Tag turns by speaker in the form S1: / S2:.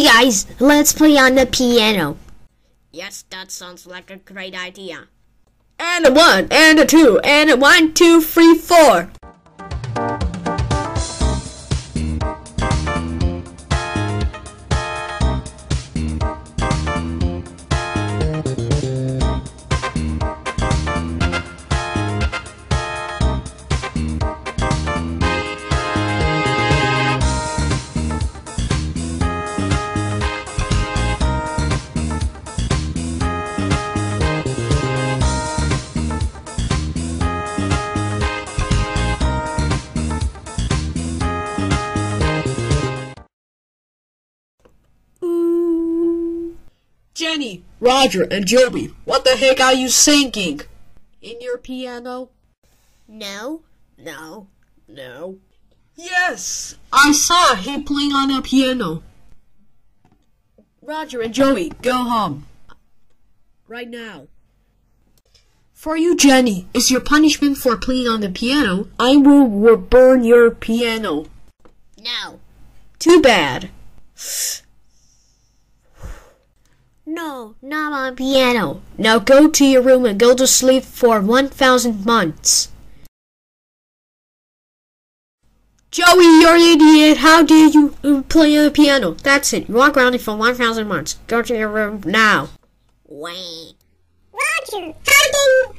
S1: Hey guys, let's play on the piano.
S2: Yes, that sounds like a great idea.
S1: And a one, and a two, and a one, two, three, four.
S3: Jenny, Roger, and Joey, what the heck are you singing? In your piano?
S2: No, no, no.
S3: Yes, I saw him playing on a piano. Roger and Joey, go home. Right now. For you, Jenny, is your punishment for playing on the piano. I will, will burn your piano.
S2: No,
S3: Too bad.
S1: No, not on piano. Now go to your room and go to sleep for 1,000 months. Joey, you're an idiot. How dare you uh, play on the piano? That's it. You are grounded for 1,000 months. Go to your room now.
S2: wait.
S4: Roger, how